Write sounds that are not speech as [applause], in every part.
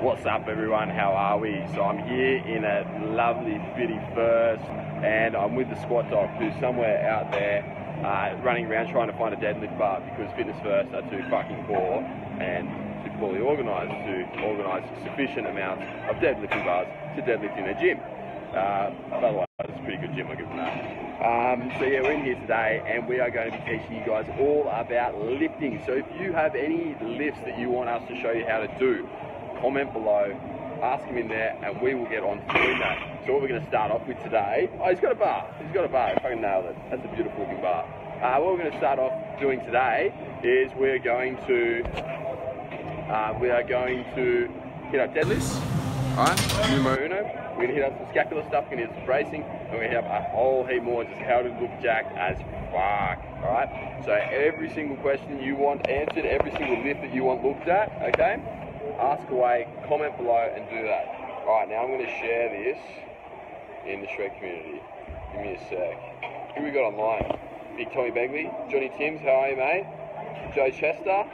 What's up, everyone? How are we? So I'm here in a lovely Fitness First, and I'm with the squat doc, who's somewhere out there uh, running around trying to find a deadlift bar because Fitness First are too fucking poor and too poorly organised to organise sufficient amounts of deadlifting bars to deadlift in a gym. Uh, otherwise, it's a pretty good gym, I'll give that. Um, so yeah, we're in here today and we are going to be teaching you guys all about lifting. So if you have any lifts that you want us to show you how to do, comment below, ask him in there and we will get on to doing that. So what we're going to start off with today, oh he's got a bar, he's got a bar, fucking nailed it. That's a beautiful looking bar. Uh, what we're going to start off doing today is we're going to, uh, we are going to hit up deadlifts, alright, numero uno. We're gonna hit up some scapular stuff, we're gonna hit some bracing, and we're gonna hit up a whole heap more just how to look jacked as fuck. Alright? So every single question you want answered, every single lift that you want looked at, okay? Ask away, comment below and do that. Alright, now I'm gonna share this in the Shred community. Give me a sec. Who we got online? Big Tommy Begley, Johnny Timms, how are you mate? Joe Chester,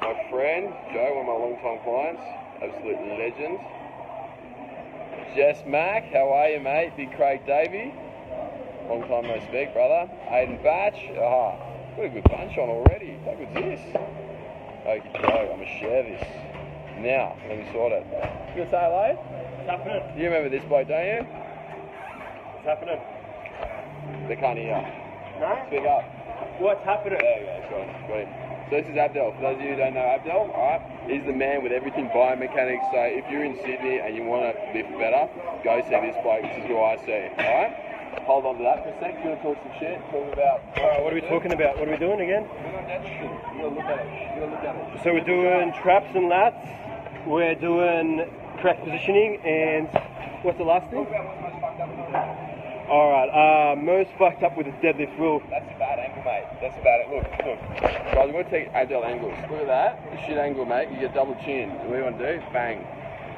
my friend, Joe, one of my long time clients, absolute legend. Jess Mack, how are you, mate? Big Craig Davey. Long time no speak, brother. Aiden Batch. Ah, got a good bunch on already. How good's this? Okay, Joe, I'm gonna share this. Now, let me sort it. You gonna say hello? What's happening? You remember this bloke, don't you? What's happening? They can't hear. No? Speak up. What's happening? There you go, got him, got him. So this is Abdel. For those of you who don't know Abdel, alright, he's the man with everything biomechanics. So if you're in Sydney and you want to lift better, go see this bloke. This is who I see, alright? Hold on to that for a sec. You want to talk some shit? Talk about... Alright, what are we talking about? What are we doing again? Look at that shit. You gotta look at it. You gotta look at it. So we're doing traps and lats. We're doing correct positioning and what's the last thing? Talk about what's most fucked up with the deadlift. Alright, uh, most fucked up with the deadlift will. That's a bad angle, mate. That's about it. Look, look. Guys, I'm going to take Abdel angles. Look at that. Shit angle, mate. You get double chin. What do you want to do? Bang.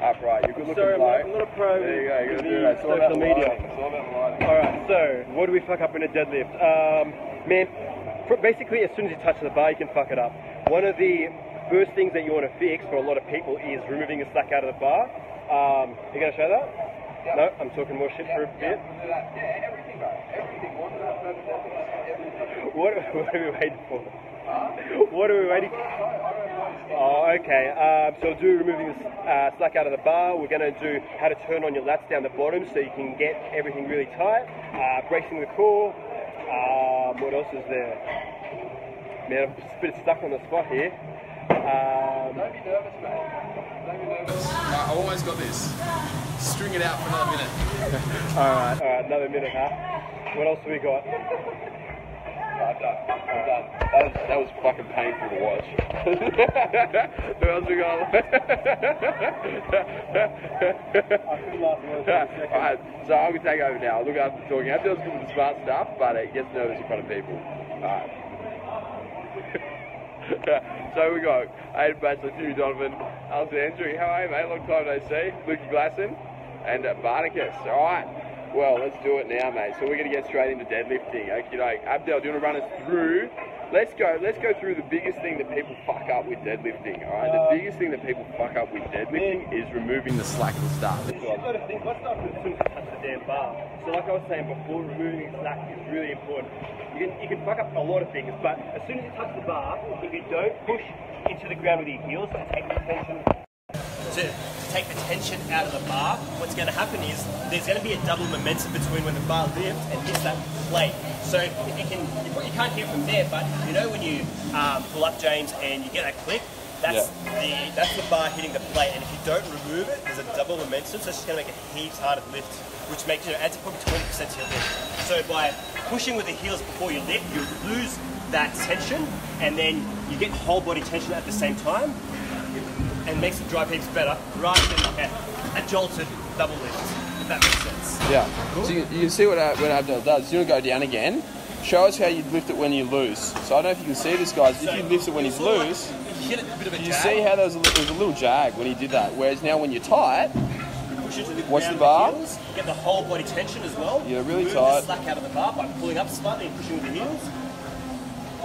Upright. You're good looking Sorry, I'm not, a pro There you go. Going to do that. It's all about the media. lighting. It's all about the lighting. Alright, so what do we fuck up in a deadlift? Um, man, basically as soon as you touch the bar, you can fuck it up. One of the first things that you want to fix for a lot of people is removing the slack out of the bar. Um, you gonna show that? Yeah. No, I'm talking more shit for a bit. We'll. Yeah, everything, bro. Everything. One of that perfect deadlift. Everything. What, what are we waiting for? Huh? What are we waiting for? Oh, okay. Um, so we'll do removing the uh, slack out of the bar. We're going to do how to turn on your lats down the bottom so you can get everything really tight. Uh, bracing the core. Um, what else is there? Man, I'm just a bit stuck on the spot here. Um, Don't be nervous, mate. Don't be nervous. I almost got this. String it out for another minute. [laughs] all right, all right. Another minute, huh? What else have we got? That was, that was fucking painful to watch. Who else we got? I couldn't last more than 30 seconds. Alright, so I'm gonna take over now. I'll look after talking. Abdel's good with the smart stuff, but it gets nervous in front of people. Alright. [laughs] so we got Aiden Bachelor, Jimmy Donovan, Alison Andrew. How are you, mate? Long time no see. Lukey Glasson and uh. Alright. Well, let's do it now, mate. So we're gonna get straight into deadlifting. Okay, like Abdel, do you wanna run us through? Let's go. Let's go through the biggest thing that people fuck up with deadlifting. All right, Uh, the biggest thing that people fuck up with deadlifting is removing the slack at the start. You've got to think, let's start as soon as you touch the damn bar. So like I was saying before, removing the slack is really important. You can, you can fuck up a lot of things, but as soon as you touch the bar, if you don't push into the ground with your heels to take the tension to, to take the tension out of the bar, what's going to happen is there's going to be a double momentum between when the bar lifts and hits that plate. So if you can, you can't hear from there, but you know when you um, pull up James and you get that click, that's the that's the bar hitting the plate, and if you don't remove it, there's a double momentum, so it's just going to make a heaps harder lift, which makes you know adds probably 20% to your lift. So by pushing with the heels before you lift, you lose that tension, and then you get whole body tension at the same time, and makes the drive heaps better rather than a, a jolted double lift. If that makes sense. Yeah. So you, you can see what, Ab- what Abdel does. You want to go down again. Show us how you lift it when you lose. So I don't know if you can see this, guys. If So you lift it when he's saw like- loose, you hit it a bit of a you jag, see how there was, a, there was a little jag when he did that. Whereas now when you're tight, the Watch the bar. with heels, get the whole body tension as well. Yeah, really Move tight. the slack out of the bar by pulling up slightly and pushing with the heels.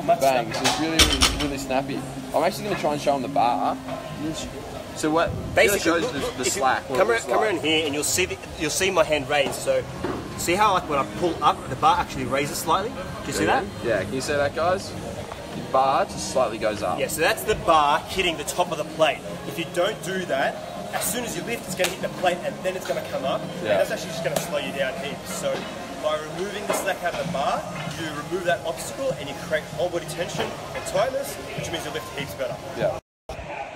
Oh, Much bang. So it's really, really, really snappy. I'm actually going to try and show him the bar. So what Basically, shows look- the, look, the you- slack. Come, around, come around here, and you'll see the, you'll see my hand raised. So, see how like when I pull up, the bar actually raises slightly. Do you see that? Yeah, can you see that, guys? The bar just slightly goes up. Yeah. So that's the bar hitting the top of the plate. If you don't do that, as soon as you lift, it's going to hit the plate, and then it's going to come up. Yeah. And that's actually just going to slow you down heaps. So. By removing the slack out of the bar, you remove that obstacle and you create whole body tension and tightness, which means you lift heaps better. Yeah.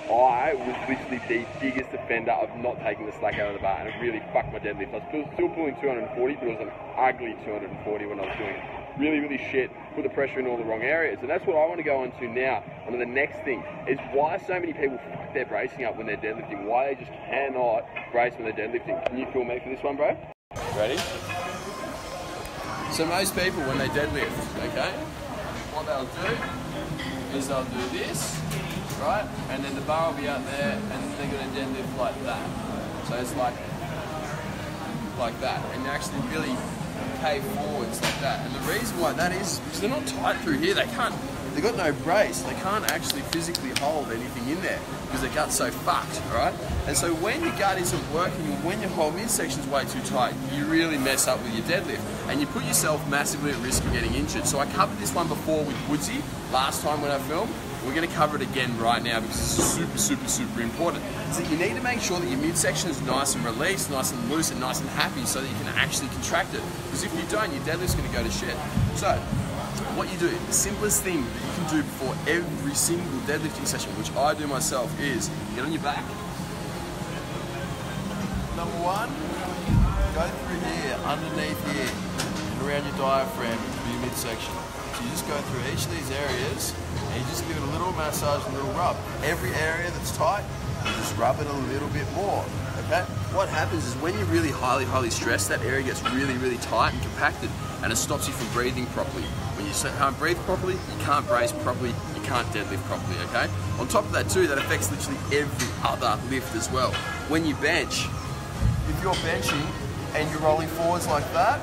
I was literally the biggest offender of not taking the slack out of the bar, and it really fucked my deadlift. I was still- still pulling 240, but it was an ugly 240 when I was doing it. Really, really shit. Put the pressure in all the wrong areas, and that's what I want to go on to now. One of the next thing is why so many people fuck their bracing up when they're deadlifting. Why they just cannot brace when they're deadlifting. Can you feel me for this one, bro? Ready? So most people, when they deadlift, okay, what they'll do is they'll do this, right, and then the bar will be out there, and they're going to deadlift like that. So it's like, like that, and actually really cave forwards like that. And the reason why that is because they're not tight through here. They can't. They've got no brace. They can't actually physically hold anything in there because their gut's so fucked, right? And so when your gut isn't working and when your whole midsection's way too tight, you really mess up with your deadlift and you put yourself massively at risk of getting injured. So I covered this one before with Woodsy last time when I filmed. We're going to cover it again right now because is super, super, super important. That you need to make sure that your midsection is nice and released, nice and loose, and nice and happy so that you can actually contract it. Because if you don't, your deadlift's going to go to shit. So, what you do, the simplest thing that you can do before every single deadlifting session, which I do myself, is get on your back. Number one, go through here, underneath here, and around your diaphragm your midsection. So you just go through each of these areas and you just give it a little massage, a little rub. Every area that's tight, you just rub it a little bit more. Okay? What happens is when you're really highly, highly stressed, that area gets really, really tight and compacted and it stops you from breathing properly. When you can't breathe properly, you can't brace properly, you can't deadlift properly, okay? On top of that too, that affects literally every other lift as well. When you bench, if you're benching and you're rolling forwards like that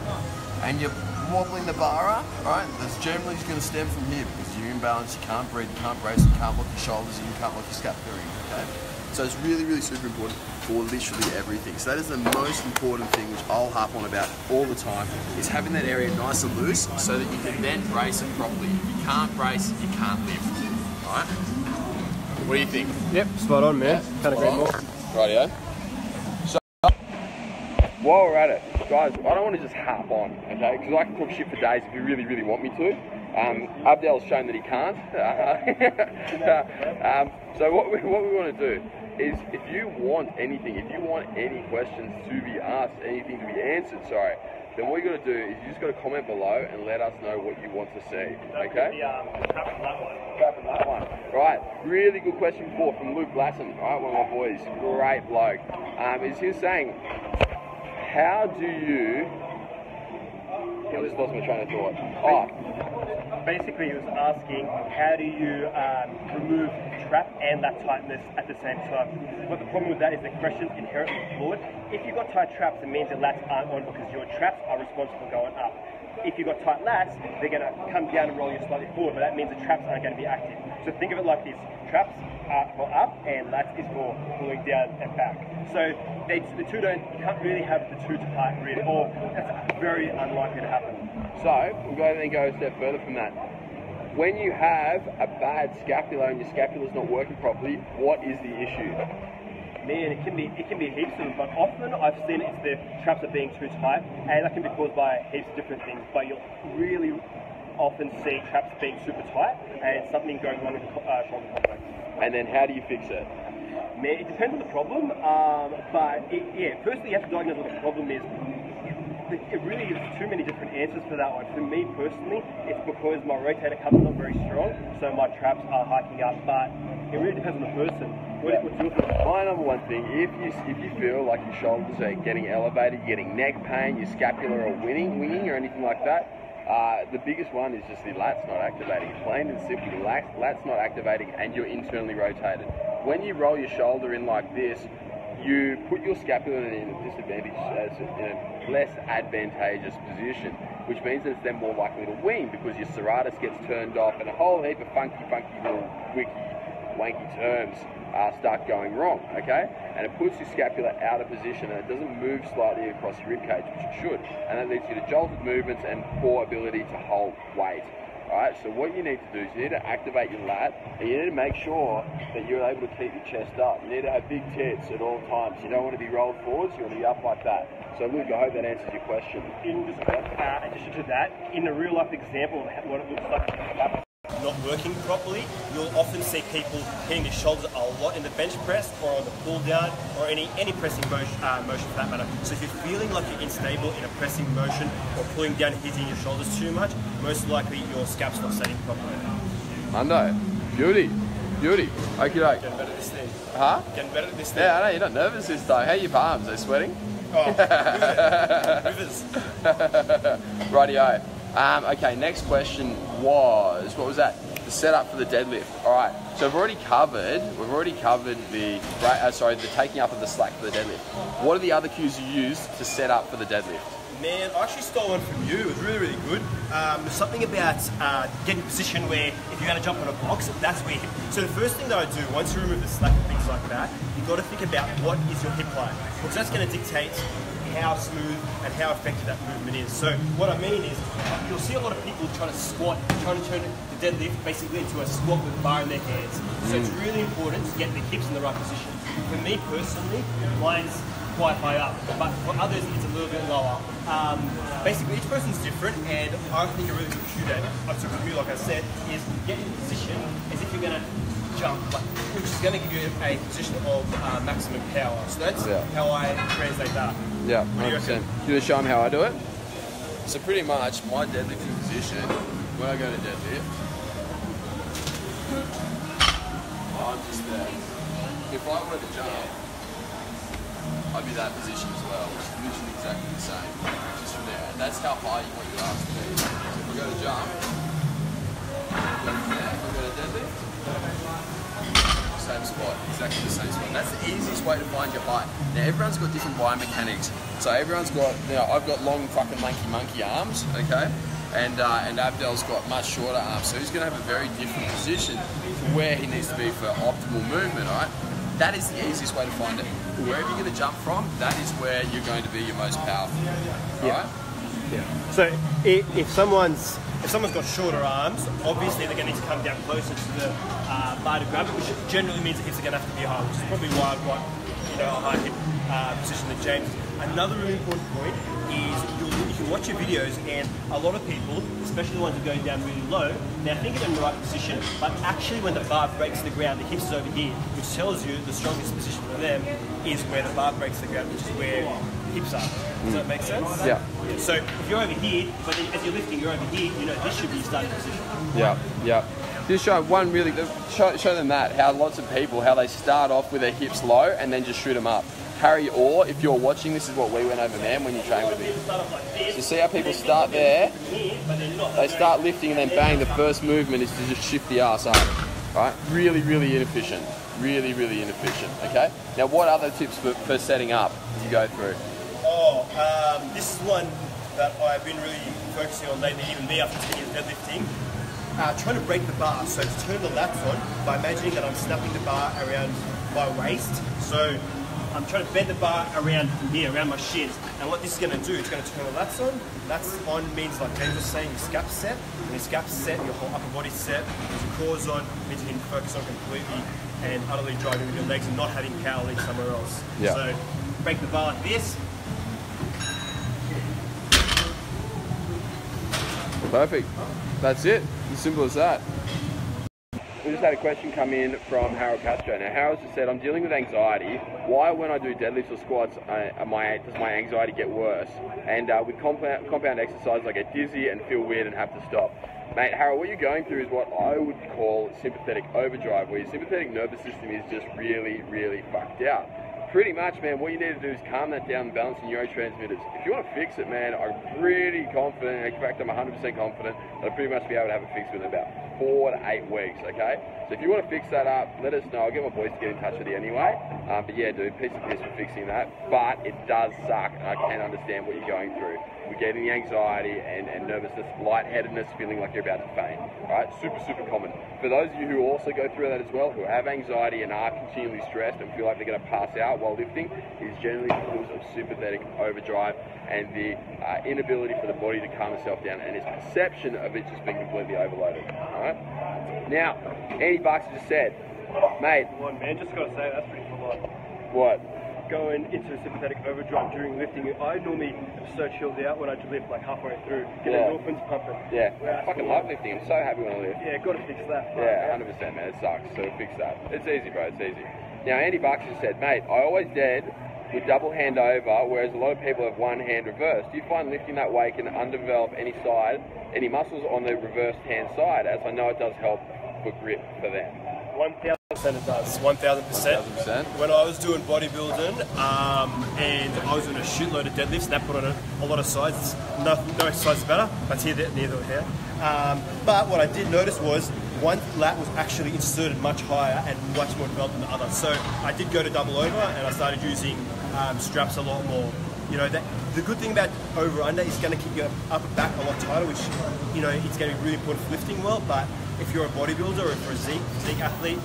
and you're wobbling the bar up, right, that's generally going to stem from here because you're imbalanced, you can't breathe, you can't brace, you can't lock your shoulders you can't lock your in, okay? So it's really, really super important for literally everything. So that is the most important thing which I'll harp on about all the time is having that area nice and loose so that you can then brace it properly. If you can't brace, you can't lift. Alright? What do you think? Yep, spot on, man. Can't agree more. Rightio. While we're at it, guys, I don't want to just harp on, okay? Because I can talk shit for days if you really, really want me to. Um, Abdel's shown that he can't. [laughs] [laughs] um, so what we, what we want to do is, if you want anything, if you want any questions to be asked, anything to be answered, sorry, then what you got to do is you just got to comment below and let us know what you want to see, okay? The, um, that one. That one. Right, really good question before from Luke Glasson, right, one of my boys, great bloke. Um, is he saying, how do you? I just lost my train of thought. Oh, Basically, he was asking how do you um, remove trap and that tightness at the same time. But the problem with that is the question's inherently flawed. If you've got tight traps, it means your lats aren't on because your traps are responsible for going up. If you've got tight lats, they're going to come down and roll you slightly forward, but that means the traps aren't going to be active. So think of it like this: traps are for up, and lats is for pulling down and back. So they, the two don't. You can't really have the two to tight, really, or that's very unlikely to happen. so we'll go then go a step further from that. When you have a bad scapula and your scapula's not working properly, what is the issue? Man, it can be it can be heaps of them, but often I've seen it's the traps are being too tight, and that can be caused by heaps of different things. But you'll really often see traps being super tight and something going wrong with the uh, shoulder complex. And then how do you fix it? Man, it depends on the problem, um, but it, yeah, firstly you have to diagnose what the problem is. It it really is too many different answers for that one. For me personally, it's because my rotator cuff's not very strong, so my traps are hiking up. But it really depends on the person. What, what's your thought? My number one thing, if you if you feel like your shoulders are getting elevated, you're getting neck pain, your scapula are winning, winging or anything like that, uh, the biggest one is just the lats not activating. Plain and simple, the lats, lats not activating and you're internally rotated. When you roll your shoulder in like this, you put your scapula in a disadvantage, a less advantageous position, which means that it's then more likely to wing because your serratus gets turned off and a whole heap of funky, funky little wiki wanky terms uh, start going wrong, okay? And it puts your scapula out of position and it doesn't move slightly across your rib cage, which it should. And that leads you to jolted movements and poor ability to hold weight. Alright, so what you need to do is you need to activate your lat and you need to make sure that you're able to keep your chest up. You need to have big tits at all times. You don't want to be rolled forwards, you want to be up like that. So Luke, I hope that answers your question. In addition to that, in a real life example of what it looks like not working properly, you'll often see people hitting their shoulders a lot in the bench press or on the pull down or any any pressing motion, uh, motion for that matter. So if you're feeling like you're unstable in a pressing motion or pulling down, hitting your shoulders too much, most likely your scap's not setting properly. Mundo, beauty, beauty. Okay, doke. Getting better at this thing. Huh? Getting better at this thing. Yeah, I know you're not nervous this time. How are your palms? Are sweating? Oh, [laughs] rivers. Rightio. Um, okay, next question was what was that? The setup for the deadlift. All right. So we've already covered. We've already covered the uh, sorry the taking up of the slack for the deadlift. What are the other cues you use to set up for the deadlift? Man, I actually stole one from you. It was really, really good. Um, there's something about uh, getting a position where if you're going to jump on a box, that's where. So the first thing that I do, once you remove the slack and things like that, you've got to think about what is your hip line, because that's going to dictate how smooth and how effective that movement is. So what I mean is, you'll see a lot of people trying to squat, trying to turn the deadlift basically into a squat with a bar in their hands. So it's really important to get the hips in the right position. For me personally, mine's quite high up, but for others it's a little bit lower. Um, basically, each person's different, and I think a really good cue that I took from you, like I said, is get in position as if you're going to jump, like, which is going to give you a position of uh, maximum power. So that's Yeah. how I translate that. Yeah, What do you 100%. want to show them how I do it? So pretty much my deadlifting position, when I go to deadlift, I'm just there. If I were to jump, I'd be that position as well, which is literally exactly the same. Just from there. And that's how high you want your arms to be. So if I go to jump, go from there, if I go to deadlift, same spot, exactly the same spot. And that's the easiest way to find your height. Now everyone's got different biomechanics. So everyone's got, you know, I've got long fucking lanky monkey arms, okay? And uh, and Abdel's got much shorter arms, so he's going to have a very different position for where he needs to be for optimal movement, all right? That is the easiest way to find it. Wherever you're to jump from, that is where you're going to be your most powerful, all right? Yeah. So if, if someone's if someone's got shorter arms, obviously they're going to need to come down closer to the uh, bar to grab it, which generally means the hips are going to have to be high, which is probably why I've got you know a high hip uh, position than James. Another really important point is you'll, you can watch your videos and a lot of people, especially the ones who go down really low, now think thinking they're in the right position, but actually when the bar breaks the ground, the hips is over here, which tells you the strongest position for them is where the bar breaks the ground, which is where hips are. Does that make sense? Yeah. So if you're over here, but as you're lifting, you're over here, you know, this should be your starting position. Yeah, yeah. Just show one really, show, show them that, how lots of people, how they start off with their hips low and then just shoot them up. Harry Orr, if you're watching, this is what we went over, man, when you train with me. You see how people start there? They start lifting and then bang, the first movement is to just shift the ass up. Right? Really, really inefficient. Really, really inefficient. Okay? Now, what other tips for, for setting up you go through? Oh, um, this is one that I've been really focusing on lately, even me after 10 years deadlifting. Uh, trying to break the bar. So to turn the lats on by imagining that I'm snapping the bar around my waist. So I'm trying to bend the bar around here, around my shins. And what this is going to do, it's going to turn the lats on. Lats on means, like James was saying, your scap set. When your scap set, your whole upper body set. Your cores on, means you can focus on completely and utterly driving with your legs and not having power leak somewhere else. Yeah. So break the bar like this. Perfect. That's it. As simple as that. Just had a question come in from Harold Castro. Now, Harold just said, I'm dealing with anxiety. Why, when I do deadlifts or squats, uh, my, does my anxiety get worse? And uh, with compound, compound exercises, I get dizzy and feel weird and have to stop. Mate, Harold, what you're going through is what I would call sympathetic overdrive, where your sympathetic nervous system is just really, really fucked out. Pretty much, man, what you need to do is calm that down and balance your neurotransmitters. If you want to fix it, man, I'm pretty confident, in fact, I'm 100% confident that I'll pretty much be able to have it fixed within about four to eight weeks, okay? So if you want to fix that up, let us know. I'll get my boys to get in touch with you anyway. Um, but yeah, dude, piece of piss for fixing that. But it does suck, and I can understand what you're going through. We're getting the anxiety and, and nervousness, lightheadedness, feeling like you're about to faint. All right, super, super common. For those of you who also go through that as well, who have anxiety and are continually stressed and feel like they're going to pass out while lifting, is generally because of sympathetic overdrive and the uh, inability for the body to calm itself down and its perception of it just being completely overloaded. All right. Now, Andy Bucks just said, mate, One man, just gotta say that's pretty full on. what? Going into sympathetic overdrive during lifting, I normally am so chilled out when I lift like halfway through. Get Yeah. endorphins pumping. Yeah, I fucking love lifting. I'm so happy when I lift. Yeah, gotta fix that. Yeah, 100%, man. It sucks. So fix that. It's easy, bro. It's easy. Now, Andy Bucks has said, mate, I always did with double hand over, whereas a lot of people have one hand reversed. Do you find lifting that way can underdevelop any side, any muscles on the reversed hand side? As I know it does help for grip for them. One thousand percent it does. One thousand percent. 1000%. When I was doing bodybuilding um, and I was doing a shitload of deadlifts, that put on a, a lot of sides. No, no exercise is better. That's here, neither here. Um, but what I did notice was one lat was actually inserted much higher and much more developed than the other. So I did go to double over and I started using um, straps a lot more. You know, that, the good thing about over under is going to keep your upper back a lot tighter, which, you know, it's going to be really important for lifting well. But if you're a bodybuilder or if you're a physique, physique athlete,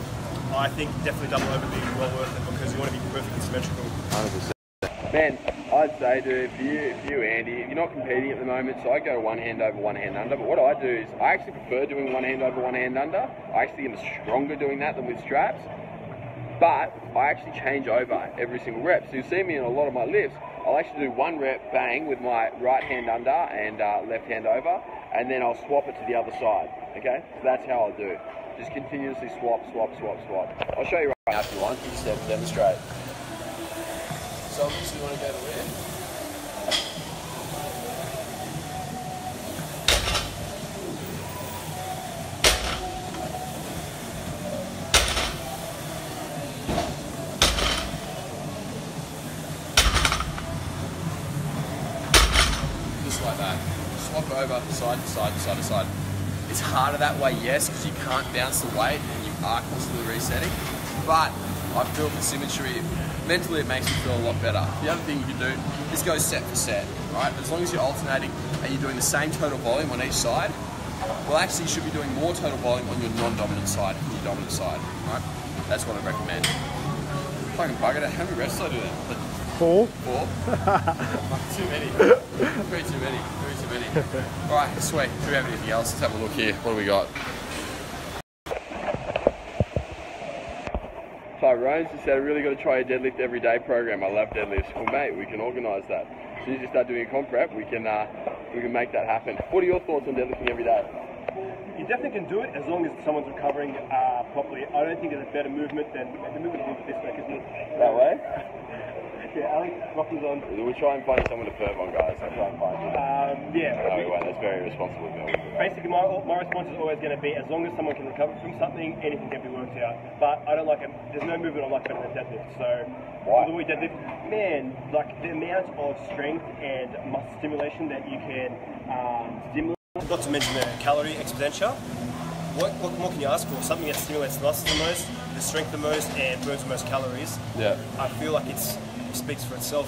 I think definitely double over being well worth it because you want to be perfectly symmetrical. 100%. Man, I'd say, dude, for you, for you, Andy, if you're not competing at the moment, so I go one hand over, one hand under. But what I do is, I actually prefer doing one hand over, one hand under. I actually am stronger doing that than with straps. But I actually change over every single rep. So you see me in a lot of my lifts. I'll actually do one rep bang with my right hand under and uh, left hand over, and then I'll swap it to the other side. Okay, so that's how I'll do. it. Just continuously swap, swap, swap, swap. I'll show you right now if you want. Just to demonstrate. So obviously you want to go to where? Like that. Swap over side to side to side to side. It's harder that way, yes, because you can't bounce the weight and you are constantly resetting. But I feel the symmetry, mentally it makes me feel a lot better. The other thing you can do is go set for set, right? As long as you're alternating and you're doing the same total volume on each side, well, actually, you should be doing more total volume on your non-dominant side than your dominant side, right? That's what I recommend. Fucking bugger it. How many reps did I do then? Like Four. Four? [laughs] too many. Very too many. Very too many. All right, sweet. Do we have anything else? Let's have a look here. What do we got? Tyrone's just said, I really got to try a deadlift every day program. I love deadlifts. Well, mate, we can organise that. As soon as you start doing a comp prep, we can uh, we can make that happen. What are your thoughts on deadlifting every day? You definitely can do it as long as someone's recovering uh, properly. I don't think there's a better movement than the movement is this way, isn't it? That way? [laughs] Yeah, Alex on. We'll try and find someone to perv on, guys. I'll try and find you. Um, yeah. No, we won't. That's very responsible of me. Basically, my, my response is always going to be as long as someone can recover from something, anything can be worked out. But I don't like it. There's no movement I like better than deadlift. So, Why? the way deadlift, man, like the amount of strength and muscle stimulation that you can um, stimulate. Not to mention the calorie expenditure. What, what more can you ask for? Something that stimulates the muscles the most, the strength the most, and burns the most calories. Yeah. I feel like it's, it speaks for itself.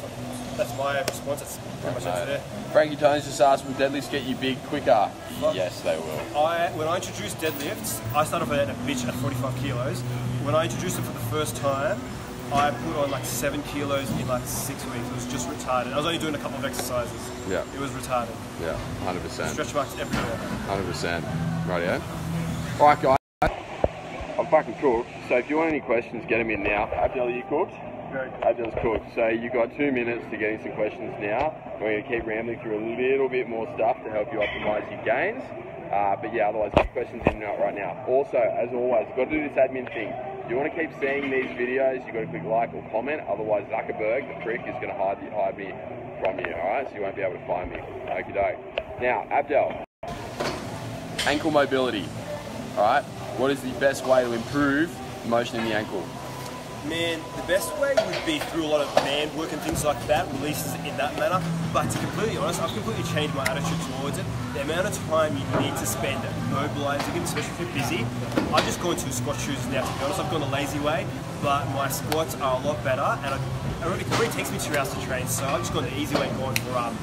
That's my response. That's pretty much it there. Frankie Tones just asked, will deadlifts get you big quicker? Fuck. Yes, they will. I when I introduced deadlifts, I started off at a bitch at 45 kilos. When I introduced them for the first time, I put on like seven kilos in like six weeks. It was just retarded. I was only doing a couple of exercises. Yeah. It was retarded. Yeah, 100%. Stretch marks everywhere. 100%. Right Rightio. All right, guys. I'm fucking cooked. So if you want any questions, get them in now. Abdel, are you cooked? Good. Abdel's cooked. So you've got two minutes to get in some questions now. We're going to keep rambling through a little bit more stuff to help you optimize your gains. Uh, but yeah, otherwise, get questions in and out right now. Also, as always, you've got to do this admin thing. If you want to keep seeing these videos, you've got to click like or comment. Otherwise, Zuckerberg, the prick, is going to hide, hide me from you, all right? So you won't be able to find me. Okie doke. Now, Abdel, ankle mobility. All right. What is the best way to improve motion in the ankle? Man, the best way would be through a lot of man work and things like that, releases in that manner. But to be completely honest, I've completely changed my attitude towards it. The amount of time you need to spend mobilising it, especially if you're busy, I've just gone to squat shoes now, to be honest. I've gone the lazy way, but my squats are a lot better, and I, it really- takes me two hours to train, so I've just gone the easy way and gone for um,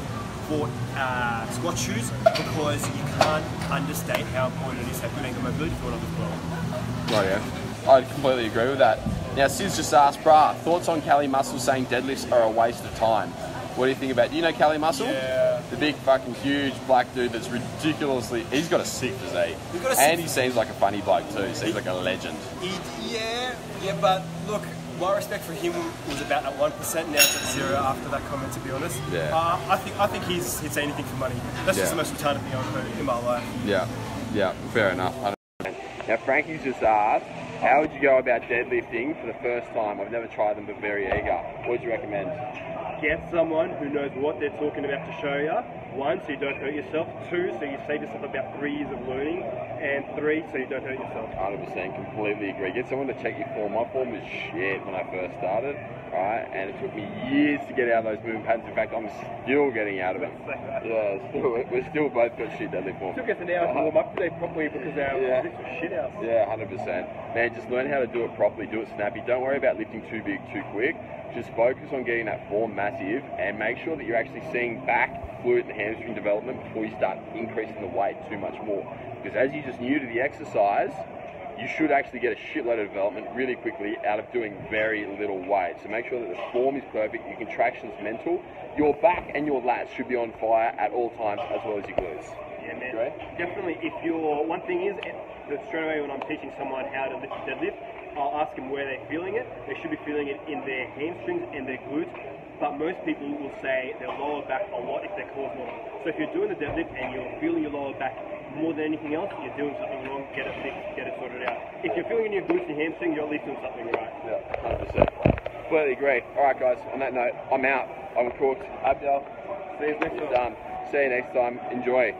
for uh, squat shoes because you can't understate how important it is to have good ankle mobility for another as well. Right, yeah. I completely agree with that. Now, Sis just asked, brah, thoughts on Cali Muscle saying deadlifts are a waste of time? What do you think about? Do you know Cali Muscle? Yeah. The big fucking huge black dude that's ridiculously. He's got a sick physique. He's got a sick- and he seems like a funny bloke too. He seems like a legend. He, yeah, yeah, but look, my respect for him was about at one percent. Now it's at zero after that comment. To be honest, Yeah. Uh, I think I think he's he'd say anything for money. That's Yeah. just the most retarded thing I've heard in my life. Yeah, yeah, fair enough. Now, Frankie's just asked, how would you go about deadlifting for the first time? I've never tried them, but very eager. What would you recommend? Get someone who knows what they're talking about to show you. One, so you don't hurt yourself. Two, so you save yourself about three years of learning. And three, so you don't hurt yourself. 100% completely agree. Get someone to check your form. My form was shit when I first started, right? And it took me years to get out of those movement patterns. In fact, I'm still getting out of it. Yeah, still, we're still both got shit deadlift form. took us an hour to warm up today properly because our Yeah. was shit house. Yeah, hundred percent. Man, just learn how to do it properly. Do it snappy. Don't worry about lifting too big, too quick. Just focus on getting that form massive, and make sure that you're actually seeing back glute and hamstring development before you start increasing the weight too much more. Because as you're just new to the exercise, you should actually get a shitload of development really quickly out of doing very little weight. So make sure that the form is perfect, your contraction's mental, your back and your lats should be on fire at all times, as well as your glutes. Yeah, man. Great. Definitely. If you're one thing is eh, that straight away when I'm teaching someone how to lift a deadlift, I'll ask them where they're feeling it. They should be feeling it in their hamstrings and their glutes. But most people will say their lower back a lot if they're model. So if you're doing the deadlift and you're feeling your lower back more than anything else, you're doing something wrong. Get it fixed. Get it sorted out. If you're feeling in your glutes and hamstring, you're at least doing something right. Yeah, hundred percent. Completely agree. All right, guys. On that note, I'm out. I'm cooked. Abdel, See you next time. See you next time. Enjoy.